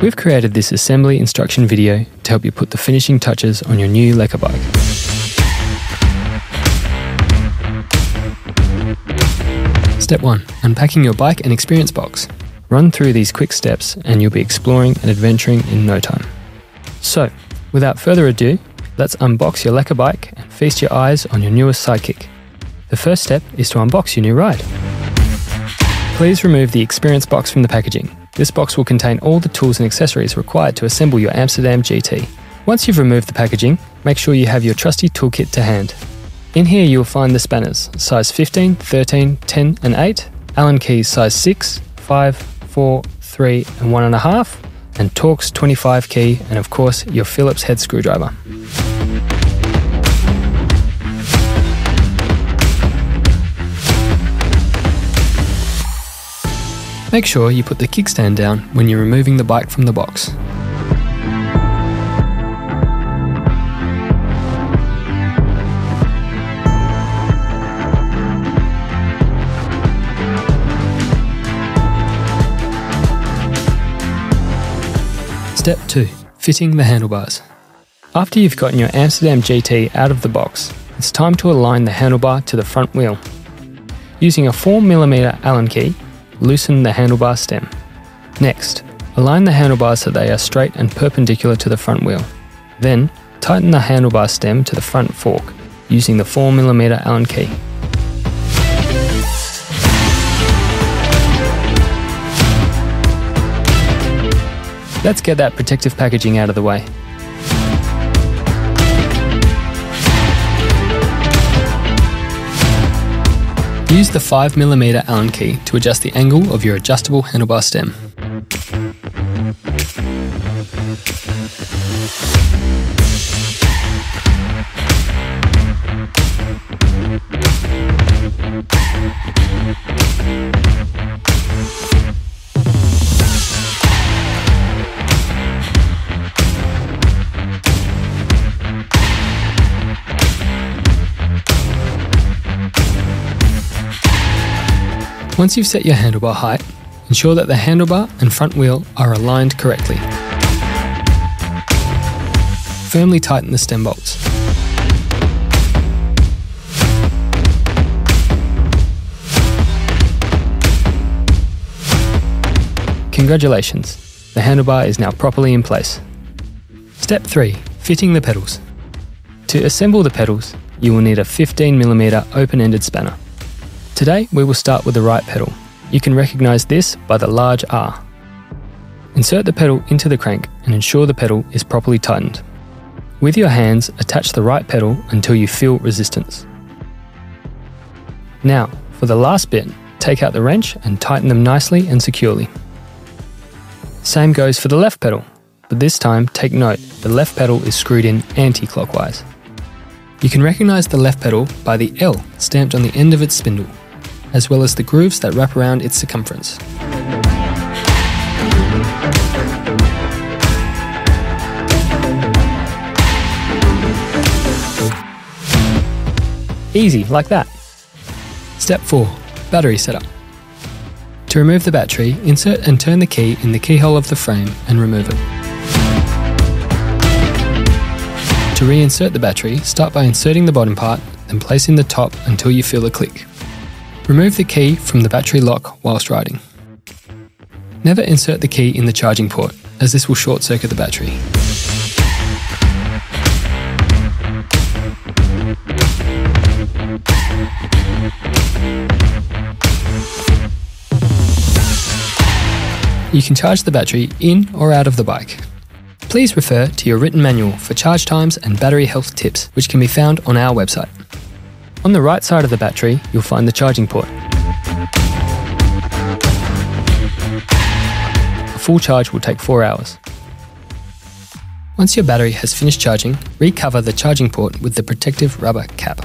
We've created this assembly instruction video to help you put the finishing touches on your new Lekker bike. Step 1. Unpacking your bike and experience box. Run through these quick steps and you'll be exploring and adventuring in no time. So, without further ado, let's unbox your Lekker bike and feast your eyes on your newest sidekick. The first step is to unbox your new ride. Please remove the experience box from the packaging. This box will contain all the tools and accessories required to assemble your Amsterdam GT. Once you've removed the packaging, make sure you have your trusty toolkit to hand. In here you'll find the spanners, size 15, 13, 10 and 8, Allen keys size 6, 5, 4, 3 and 1.5, and Torx 25 key and of course your Phillips head screwdriver. Make sure you put the kickstand down when you're removing the bike from the box. Step 2. Fitting the handlebars. After you've gotten your Amsterdam GT out of the box, it's time to align the handlebar to the front wheel. Using a 4mm Allen key, loosen the handlebar stem. Next, align the handlebars so they are straight and perpendicular to the front wheel. Then, tighten the handlebar stem to the front fork using the 4mm Allen key. Let's get that protective packaging out of the way. Use the 5mm Allen key to adjust the angle of your adjustable handlebar stem. Once you've set your handlebar height, ensure that the handlebar and front wheel are aligned correctly. Firmly tighten the stem bolts. Congratulations, the handlebar is now properly in place. Step 3. Fitting the pedals. To assemble the pedals, you will need a 15mm open-ended spanner. Today we will start with the right pedal. You can recognise this by the large R. Insert the pedal into the crank and ensure the pedal is properly tightened. With your hands, attach the right pedal until you feel resistance. Now, for the last bit, take out the wrench and tighten them nicely and securely. Same goes for the left pedal, but this time take note the left pedal is screwed in anti-clockwise. You can recognise the left pedal by the L stamped on the end of its spindle as well as the grooves that wrap around its circumference. Easy, like that. Step 4. Battery setup. To remove the battery, insert and turn the key in the keyhole of the frame and remove it. To reinsert the battery, start by inserting the bottom part, then placing the top until you feel a click. Remove the key from the battery lock whilst riding. Never insert the key in the charging port, as this will short circuit the battery. You can charge the battery in or out of the bike. Please refer to your written manual for charge times and battery health tips, which can be found on our website. On the right side of the battery, you'll find the charging port. A full charge will take 4 hours. Once your battery has finished charging, recover the charging port with the protective rubber cap.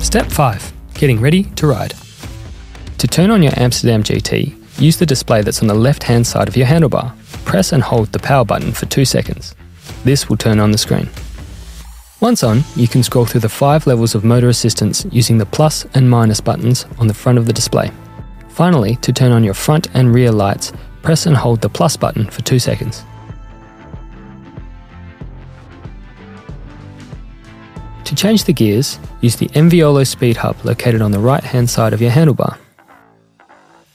Step 5. Getting ready to ride. To turn on your Amsterdam GT, use the display that's on the left hand side of your handlebar. Press and hold the power button for 2 seconds. This will turn on the screen. Once on, you can scroll through the five levels of motor assistance using the plus and minus buttons on the front of the display. Finally, to turn on your front and rear lights, press and hold the plus button for 2 seconds. To change the gears, use the Enviolo speed hub located on the right hand side of your handlebar.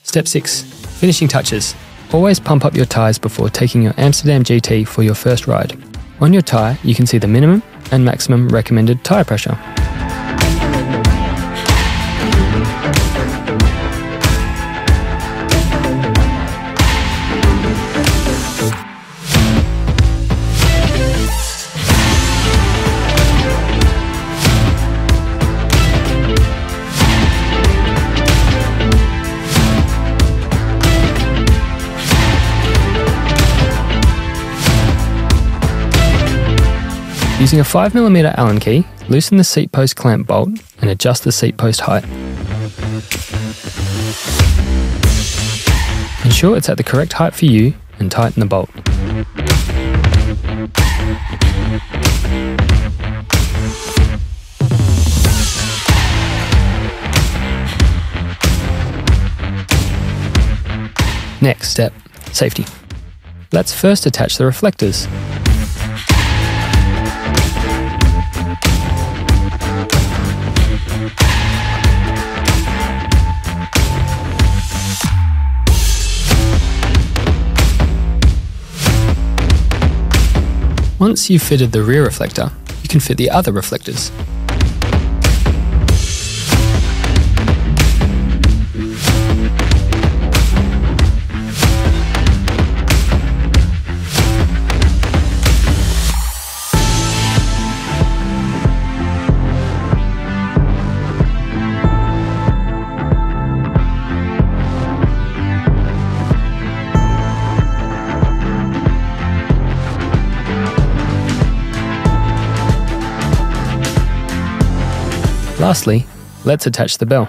Step 6. Finishing touches. Always pump up your tyres before taking your Amsterdam GT for your first ride. On your tyre, you can see the minimum and maximum recommended tyre pressure. Using a 5mm Allen key, loosen the seat post clamp bolt and adjust the seat post height. Ensure it's at the correct height for you and tighten the bolt. Next step, safety. Let's first attach the reflectors. Once you've fitted the rear reflector, you can fit the other reflectors. Lastly, let's attach the bell.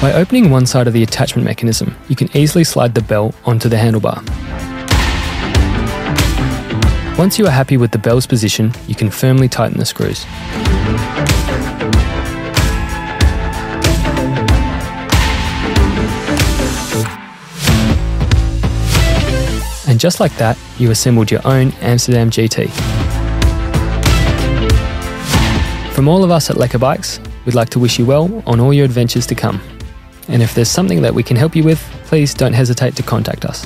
By opening one side of the attachment mechanism, you can easily slide the bell onto the handlebar. Once you are happy with the bell's position, you can firmly tighten the screws. And just like that, you assembled your own Amsterdam GT. From all of us at Lekker Bikes, we'd like to wish you well on all your adventures to come. And if there's something that we can help you with, please don't hesitate to contact us.